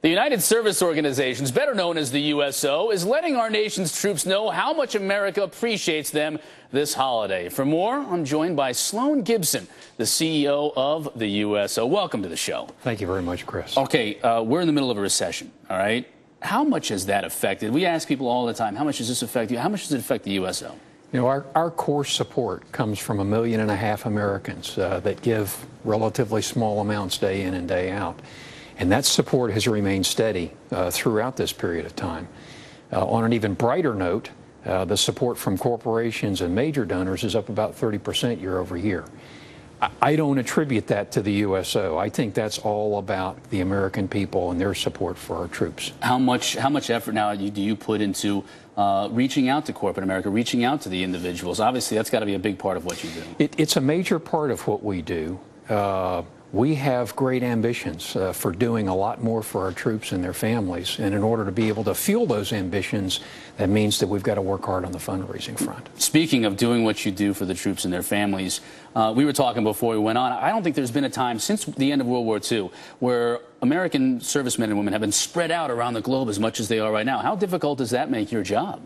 The United Service Organizations, better known as the USO, is letting our nation's troops know how much America appreciates them this holiday. For more, I'm joined by Sloan Gibson, the CEO of the USO. Welcome to the show. Thank you very much, Chris. Okay, uh, we're in the middle of a recession, all right? How much has that affected? We ask people all the time, how much does this affect you? How much does it affect the USO? You know, our, our core support comes from a million and a half Americans uh, that give relatively small amounts day in and day out. And that support has remained steady uh, throughout this period of time. Uh, on an even brighter note, uh, the support from corporations and major donors is up about 30% year over year. I, I don't attribute that to the USO. I think that's all about the American people and their support for our troops. How much, how much effort now do you put into uh, reaching out to corporate America, reaching out to the individuals? Obviously, that's got to be a big part of what you do. It, it's a major part of what we do. We have great ambitions uh, for doing a lot more for our troops and their families. And in order to be able to fuel those ambitions, that means that we've got to work hard on the fundraising front. Speaking of doing what you do for the troops and their families, uh, we were talking before we went on. I don't think there's been a time since the end of World War II where American servicemen and women have been spread out around the globe as much as they are right now. How difficult does that make your job?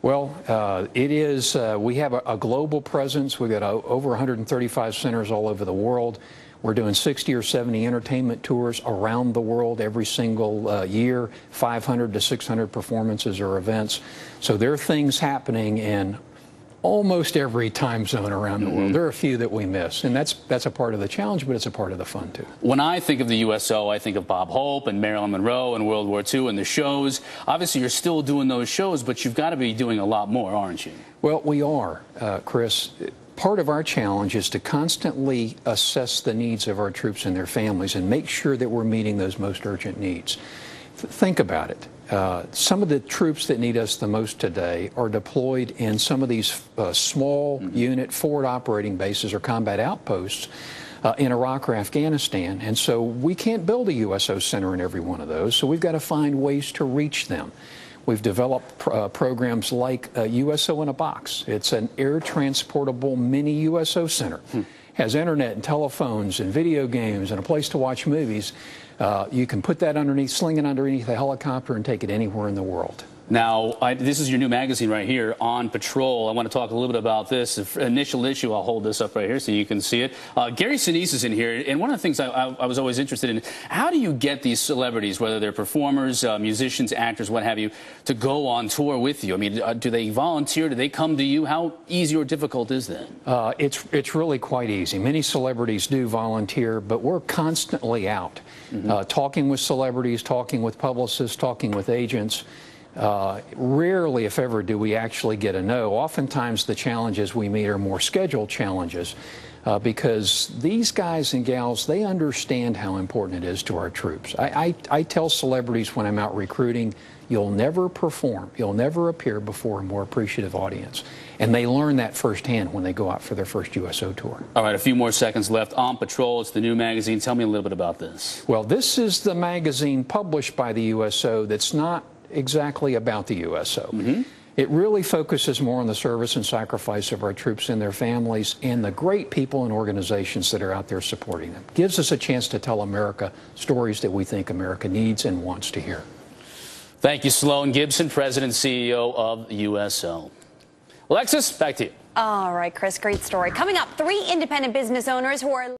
Well, uh, it is. Uh, we have a, a, global presence. We've got uh, over 135 centers all over the world. We're doing 60 or 70 entertainment tours around the world every single uh, year, 500 to 600 performances or events. So there are things happening in almost every time zone around the mm -hmm. world. Mm-hmm. There are a few that we miss, and that's that's a part of the challenge, but it's a part of the fun too. When I think of the USO, I think of Bob Hope and Marilyn Monroe and World War II and the shows. Obviously, you're still doing those shows, but you've got to be doing a lot more, aren't you? Well, we are, uh, Chris part of our challenge is to constantly assess the needs of our troops and their families and make sure that we're meeting those most urgent needs. Think about it. Uh, some of the troops that need us the most today are deployed in some of these uh, small mm -hmm. unit forward operating bases or combat outposts uh, in Iraq or Afghanistan. And so we can't build a USO center in every one of those, so we've got to find ways to reach them. We've developed pr uh, programs like USO in a Box. It's an air transportable mini USO center. Hmm. Has internet and telephones and video games and a place to watch movies. Uh, you can put that underneath, sling it underneath a helicopter and take it anywhere in the world. Now, I, this is your new magazine right here, On Patrol. I want to talk a little bit about this. The initial issue, I'll hold this up right here so you can see it. Uh, Gary Sinise is in here, and one of the things I, I, I, was always interested in, how do you get these celebrities, whether they're performers, uh, musicians, actors, what have you, to go on tour with you? I mean, uh, do they volunteer? Do they come to you? How easy or difficult is that? Uh, it's, it's really quite easy. Many celebrities do volunteer, but we're constantly out mm -hmm. talking with celebrities, talking with publicists, talking with agents. Uh, rarely, if ever, do we actually get a no. Oftentimes, the challenges we meet are more scheduled challenges uh, because these guys and gals, they understand how important it is to our troops. I, I, I tell celebrities when I'm out recruiting, you'll never perform, you'll never appear before a more appreciative audience. And they learn that firsthand when they go out for their first USO tour. All right, a few more seconds left. On Patrol, it's the new magazine. Tell me a little bit about this. Well, this is the magazine published by the USO that's not exactly about the USO. Mm -hmm. It really focuses more on the service and sacrifice of our troops and their families and the great people and organizations that are out there supporting them. Gives us a chance to tell America stories that we think America needs and wants to hear. Thank you, Sloan Gibson, President and CEO of USO. Alexis, back to you. All right, Chris, great story. Coming up, three independent business owners who are